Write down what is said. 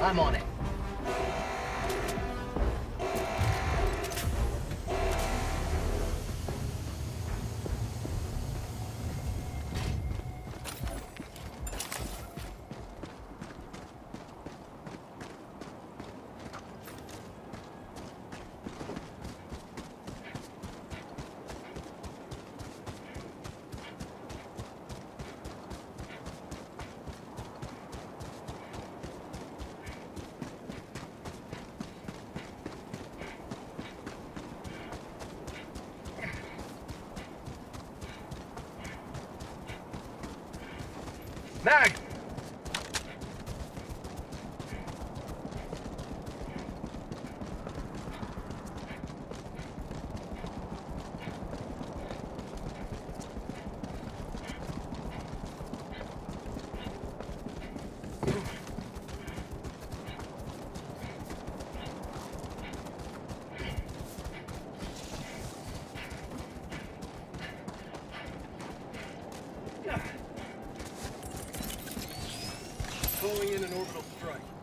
I'm on it. Nag! calling in an orbital strike.